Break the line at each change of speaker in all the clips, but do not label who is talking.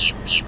shh, shh.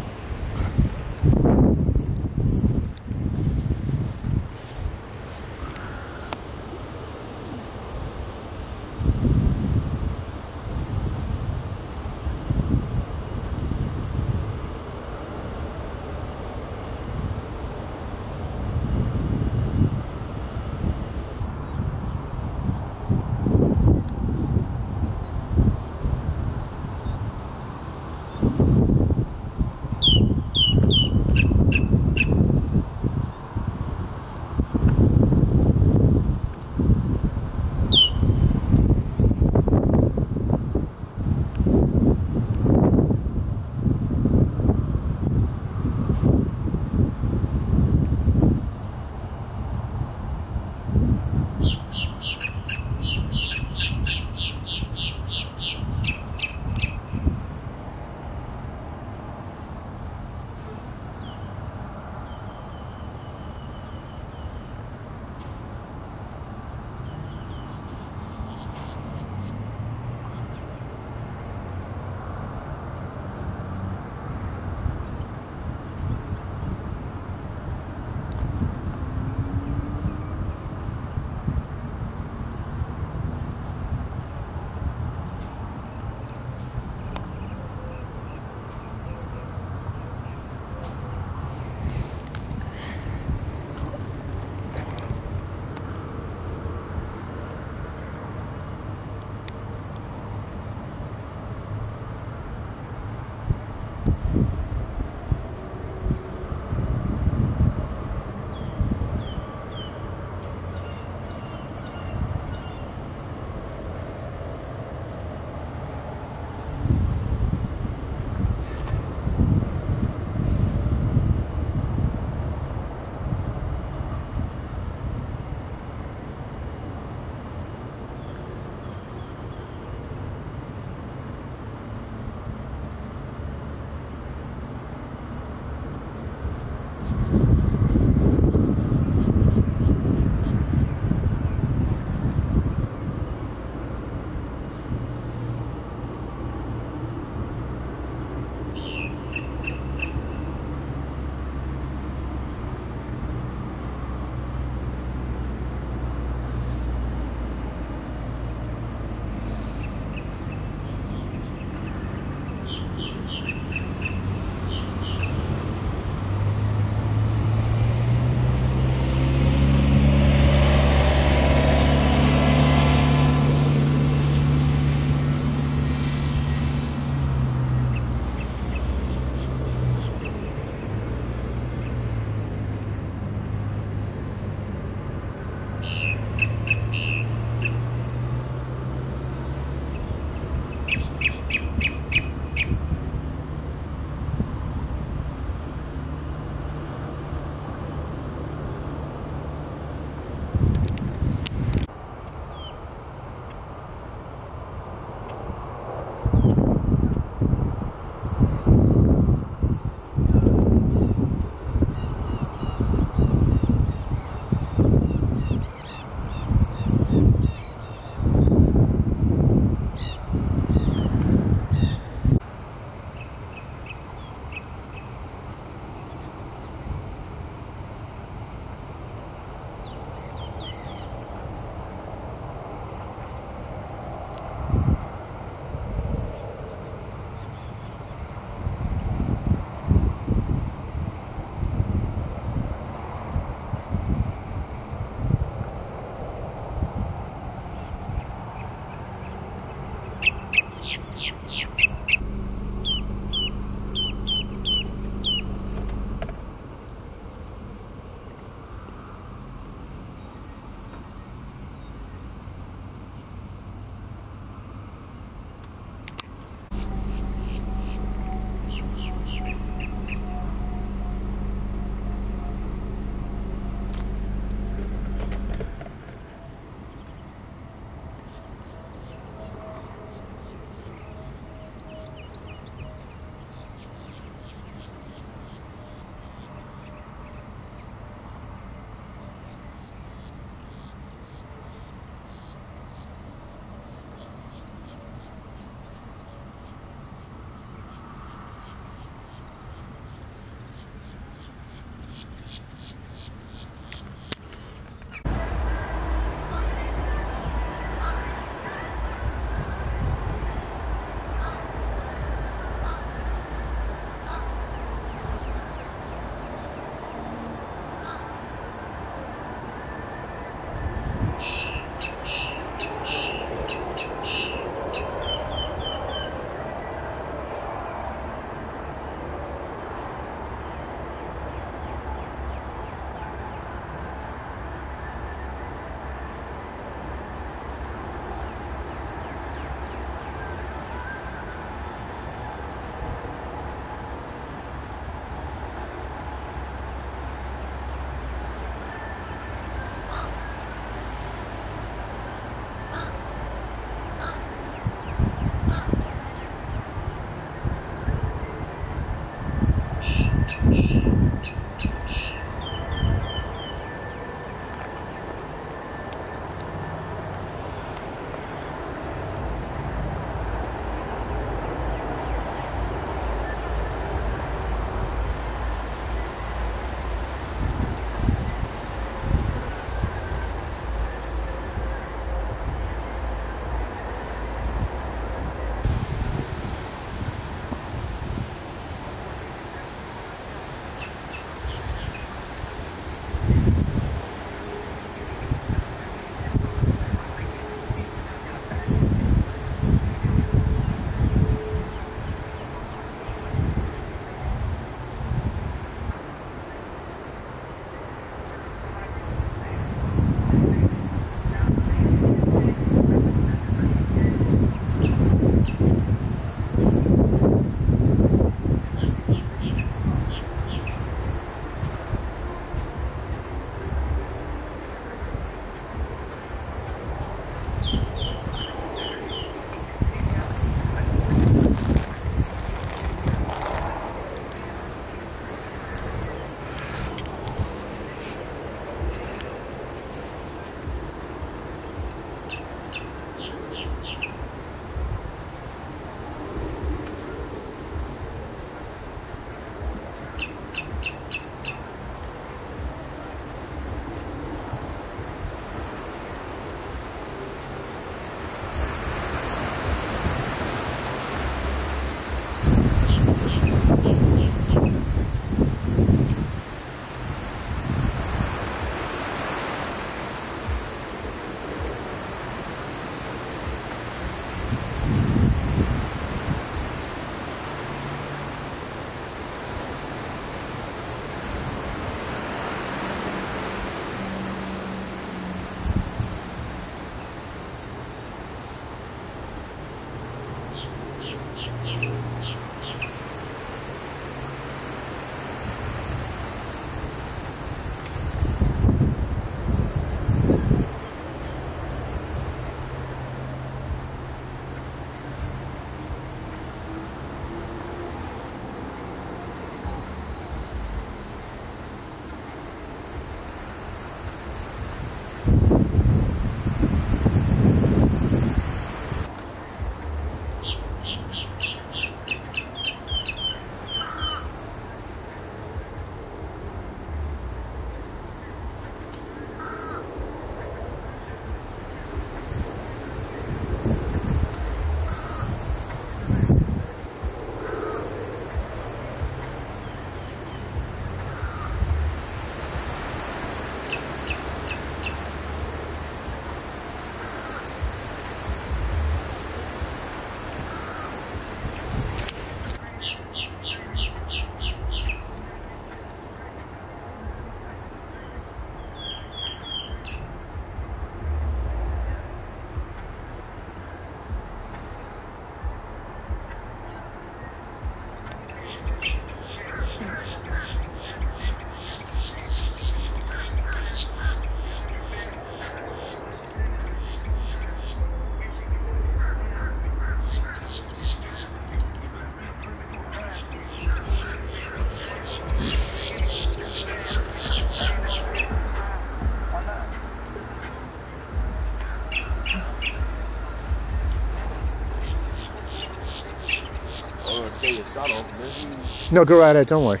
No, go right ahead. Don't worry.